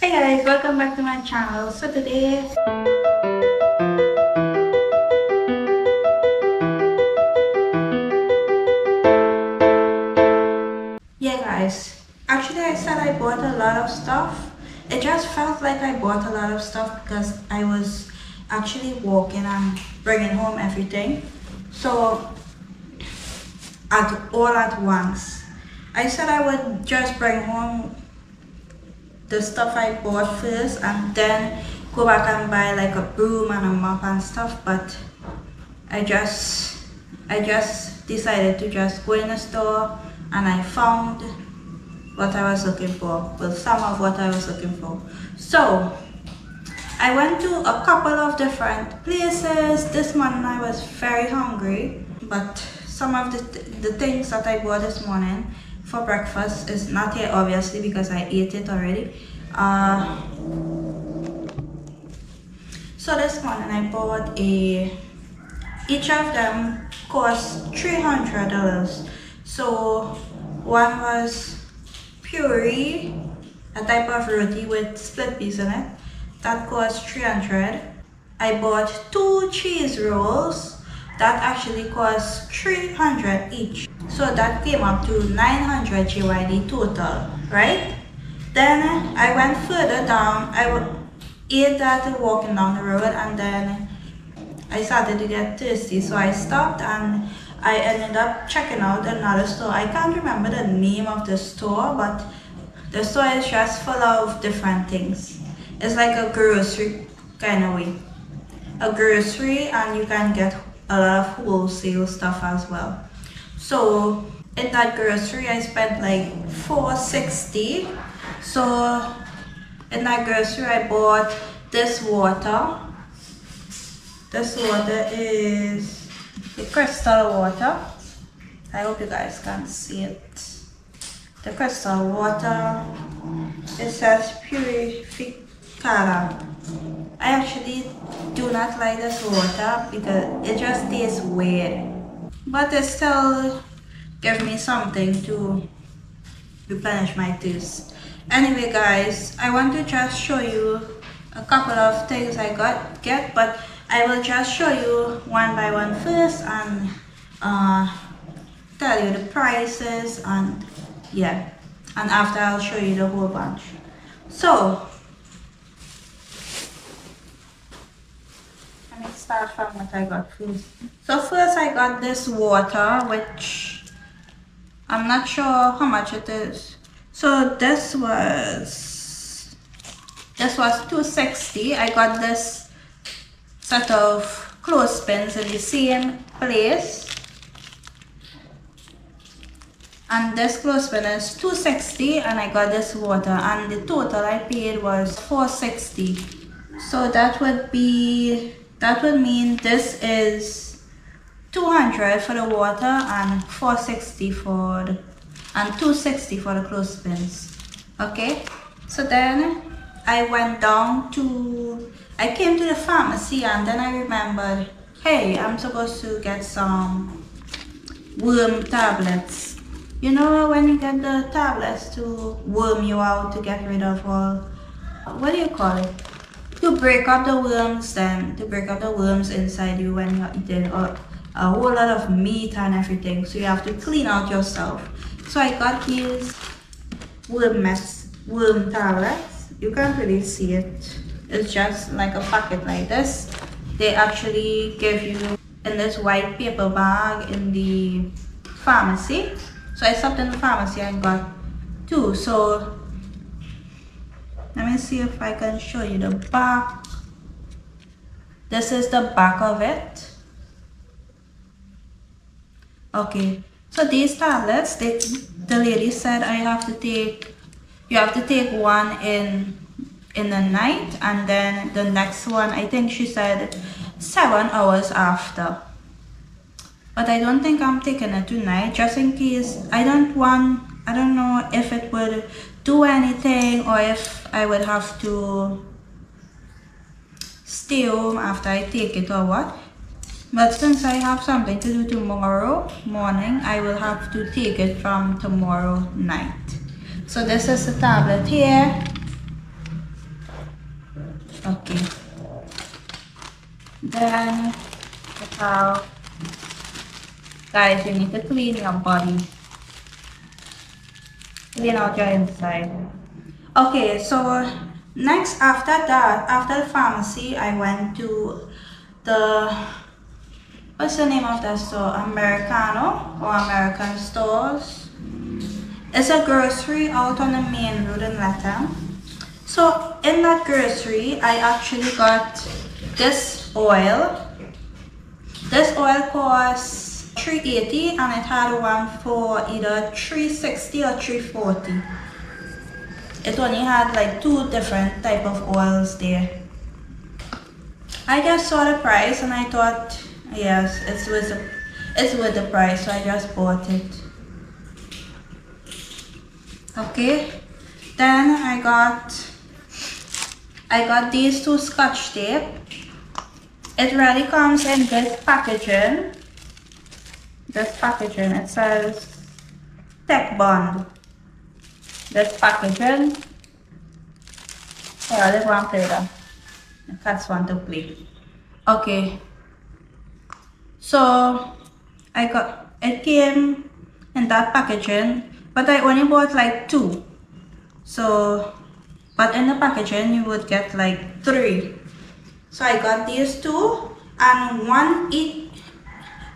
Hey guys, welcome back to my channel. So today Yeah guys, actually I said I bought a lot of stuff. It just felt like I bought a lot of stuff because I was actually walking and bringing home everything. So at all at once. I said I would just bring home the stuff I bought first and then go back and buy like a broom and a mop and stuff but I just I just decided to just go in the store and I found what I was looking for well some of what I was looking for. So I went to a couple of different places. This morning I was very hungry but some of the, th the things that I bought this morning for breakfast is not here obviously because I ate it already. Uh, so this morning I bought a, each of them cost $300. So one was puri, a type of roti with split peas in it. That cost 300. I bought two cheese rolls that actually cost 300 each. So that came up to 900 GYD total right? Then I went further down. I ate that walking down the road and then I started to get thirsty. So I stopped and I ended up checking out another store. I can't remember the name of the store but the store is just full of different things. It's like a grocery kind of way. A grocery and you can get a lot of wholesale stuff as well. So in that grocery I spent like 460 so in that grocery I bought this water. This water is the crystal water. I hope you guys can see it. The crystal water it says purificada I actually do not like this water because it just tastes weird. But it still gives me something to replenish my thirst. Anyway guys, I want to just show you a couple of things I got get but I will just show you one by one first and uh, tell you the prices and yeah and after I'll show you the whole bunch. So start from what I got first. So first I got this water, which I'm not sure how much it is. So this was, this was 260. I got this set of clothespins in the same place. And this clothespin is 260 and I got this water and the total I paid was 460. So that would be that would mean this is 200 for the water and 460 for the, and 260 for the clothespins. Okay, so then I went down to, I came to the pharmacy and then I remembered, hey, I'm supposed to get some worm tablets. You know when you get the tablets to worm you out to get rid of all, what do you call it? To break up the worms then to break up the worms inside you when you're eating a, a whole lot of meat and everything. So you have to clean out yourself. So I got these worm mess worm tablets. You can't really see it. It's just like a packet like this. They actually give you in this white paper bag in the pharmacy. So I stopped in the pharmacy and got two. So let me see if I can show you the back. This is the back of it. Okay so these tablets they, the lady said I have to take you have to take one in in the night and then the next one I think she said seven hours after. But I don't think I'm taking it tonight just in case. I don't want I don't know if it would do anything or if I would have to stay home after I take it or what. But since I have something to do tomorrow morning, I will have to take it from tomorrow night. So this is the tablet here. Okay. Then, guys, you need to clean your body Clean out your inside. Okay, so next after that, after the pharmacy, I went to the what's the name of that store? Americano or American stores. It's a grocery out on the main road in Lethem. So in that grocery, I actually got this oil. This oil costs 380 and it had one for either 360 or 340. It only had like two different type of oils there. I just saw the price and I thought, yes, it's worth the, it's worth the price, so I just bought it. Okay, then I got I got these two scotch tape. It really comes in this packaging. This packaging, it says Tech Bond. This packaging. Yeah, this one play that. That's one to play. Okay. So I got it came in that packaging, but I only bought like two. So but in the packaging you would get like three so I got these two and one each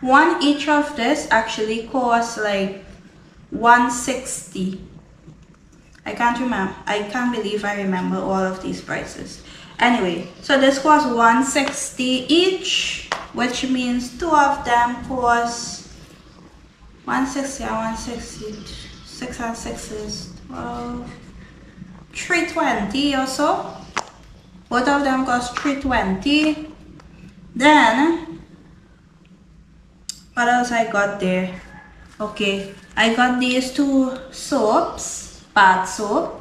one each of this actually costs like 160 I can't remember I can't believe I remember all of these prices anyway so this was 160 each which means two of them cost 160 and 160 six and six is 12 320 or so. Both of them cost 320. Then, what else I got there? Okay, I got these two soaps, bath soap.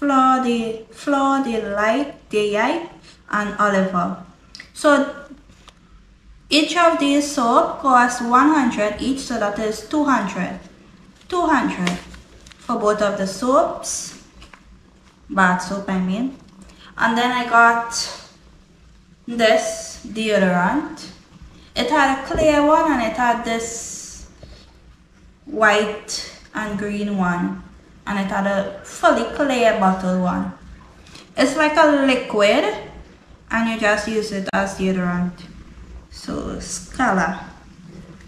De, Fleur de Light, de and olive oil. So each of these soap costs 100 each, so that is 200. 200 for both of the soaps. Bath soap, I mean. And then I got this deodorant. It had a clear one and it had this white and green one. And it had a fully clear bottle one. It's like a liquid and you just use it as deodorant so Scala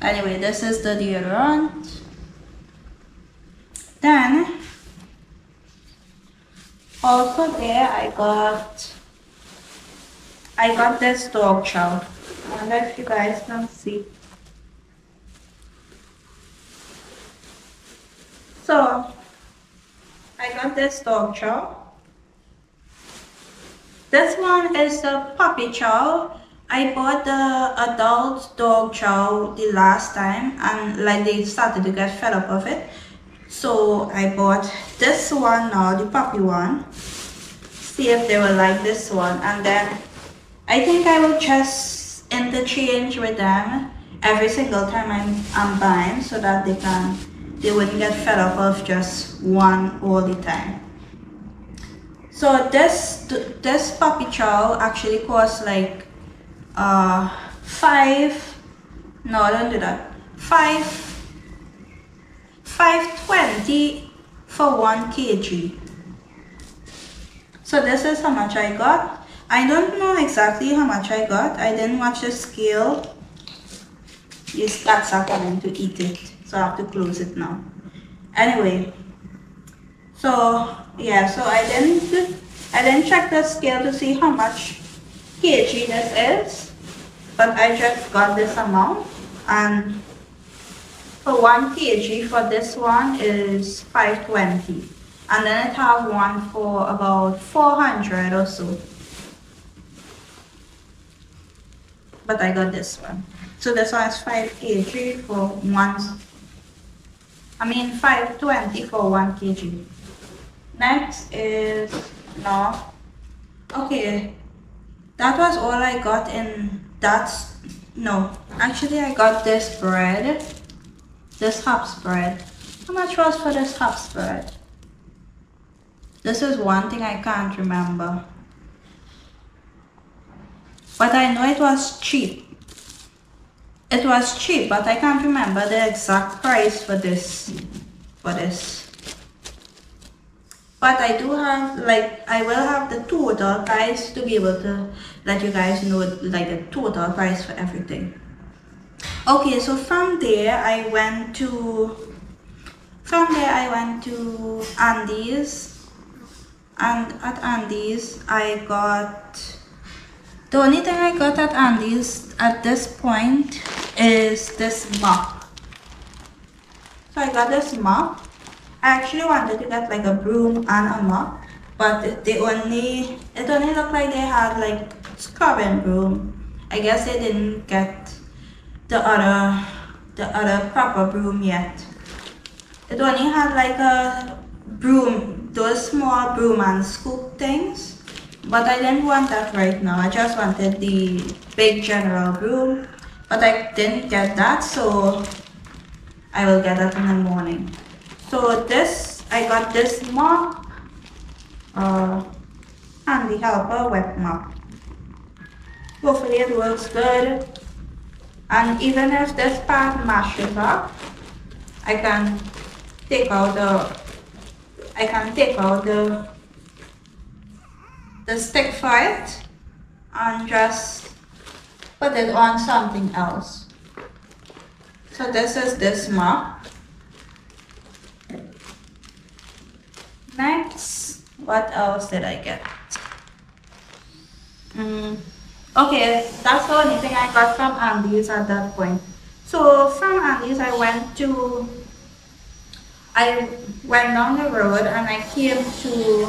anyway this is the deodorant then also there I got I got this dog chow. I wonder if you guys can see. So I got this dog chow. This one is the puppy chow. I bought the adult dog chow the last time and like they started to get fed up of it. So I bought this one now, the puppy one. See if they will like this one. And then I think I will just interchange with them every single time I'm, I'm buying so that they can they wouldn't get fed up of just one all the time. So this this puppy chow actually costs like uh, 5 no don't do that 5 520 for 1 kg. So this is how much I got. I don't know exactly how much I got. I didn't watch the scale. Cats are coming to eat it. So I have to close it now. Anyway so yeah so I didn't I didn't check the scale to see how much kg this is, but I just got this amount. And for 1 kg for this one is 520 and then it have one for about 400 or so. But I got this one. So this one is 5 kg for one I mean 520 for 1 kg next is no okay that was all I got in that, no, actually I got this bread, this hops bread. How much was for this hops bread? This is one thing I can't remember. But I know it was cheap. It was cheap, but I can't remember the exact price for this. For this. But I do have, like, I will have the total price to be able to let you guys know, like, the total price for everything. Okay, so from there, I went to, from there, I went to Andy's. And at Andy's, I got the only thing I got at Andy's at this point is this mop. So I got this mop. I actually wanted to get like a broom and a mop, but they only, it only looked like they had like scrubbing broom. I guess they didn't get the other, the other proper broom yet. It only had like a broom, those small broom and scoop things. But I didn't want that right now. I just wanted the big general broom. But I didn't get that, so I will get that in the morning. So this, I got this mop, uh, handy helper wet mop. Hopefully it works good. And even if this part mashes up, I can take out the, I can take out the the stick for it and just put it on something else. So this is this mop. Next, what else did I get? Mm, okay, that's the only thing I got from Andy's at that point. So from Andy's I went to, I went down the road and I came to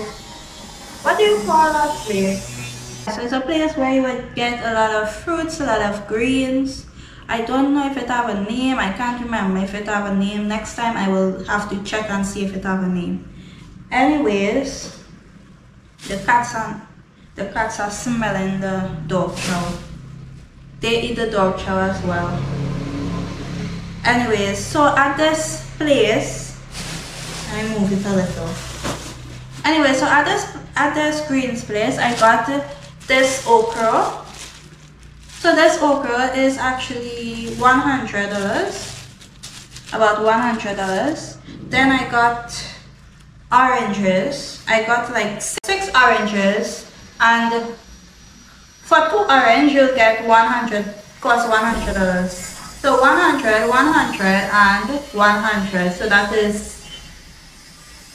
what do you call that place? So it's a place where you would get a lot of fruits, a lot of greens. I don't know if it have a name. I can't remember if it have a name. Next time I will have to check and see if it have a name. Anyways, the cats are the cats are smelling the dog chow. They eat the dog chow as well. Anyways, so at this place, I move it a little. Anyway, so at this at the screens place, I got this okra. So this okra is actually $100, about $100. Then I got oranges. I got like six oranges and for two orange you'll get 100 cost $100. So 100, 100 and 100. So that is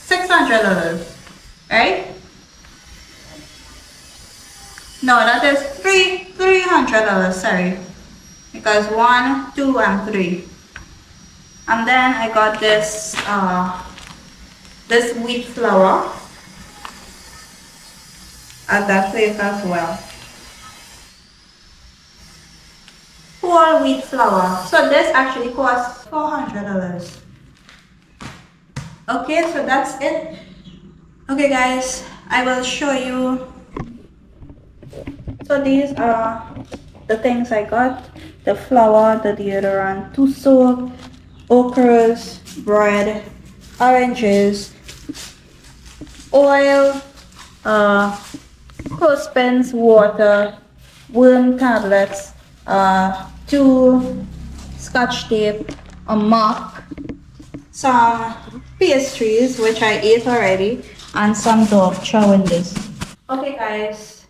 $600, right? No, that is three three hundred dollars. Sorry, because one, two, and three. And then I got this uh, this wheat flour at that place as well. Whole wheat flour. So this actually costs four hundred dollars. Okay, so that's it. Okay, guys, I will show you so these are the things I got. The flour, the deodorant, two soap, okras, bread, oranges, oil, uh, clothespins, water, worm tablets, uh, two scotch tape, a mop, some pastries which I ate already, and some dog chow this. Okay guys,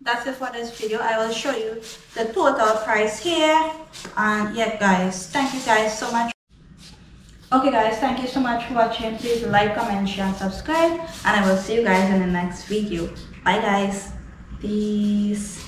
that's it for this video. I will show you the total price here. And yeah guys. Thank you guys so much. Okay guys. Thank you so much for watching. Please like comment share and subscribe. And i will see you guys in the next video bye guys. Peace